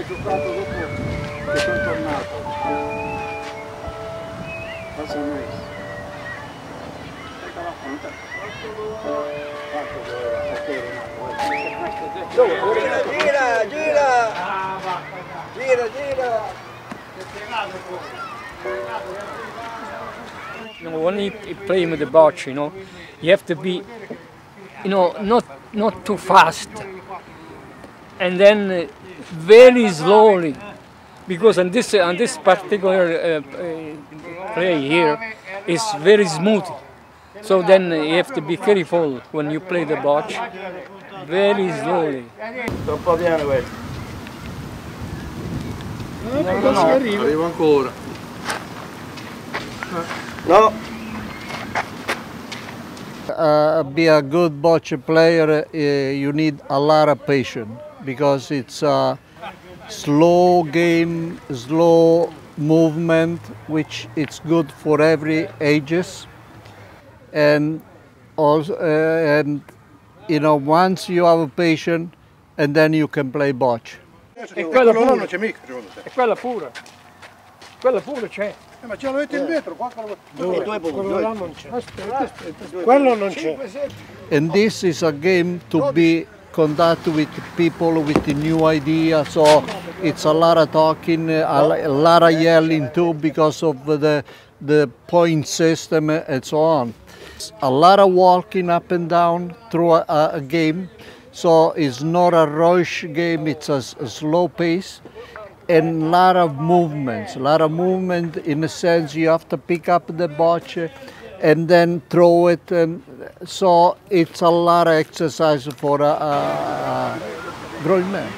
Ho giocato dopo che sono tornato. Cosa mai? Gira, gira, gira! Gira, gira! You know, when you play with the bocce, you know, you have to be, you know, not not too fast, and then uh, very slowly, because on this on this particular uh, uh, play here is very smooth. So then you have to be careful when you play the bocce, very slowly. Piano questo. Arrivo ancora. No! uh, be a good bocce player, uh, you need a lot of patience because it's a slow game, slow movement, which it's good for every ages. And also, uh, and you know, once you have a patient, and then you can play bocce. E quello quello là pure. non c'è mica, secondo te. E quella pure, quella pure c'è. Eh, ma ce l'avete indietro, qua che lo- Due, due punti. Quello là Due. non c'è. Quello non c'è. And this is a game to be conducted with people with a new idea. So it's a lot of talking, a lot of yelling too because of the the point system and so on. A lot of walking up and down through a, a- a game. So it's not a rush game. It's a slow pace and a lot of movements. A lot of movement in the sense you have to pick up the bocce and then throw it, and so it's a lot of exercise for a, a, a grown man.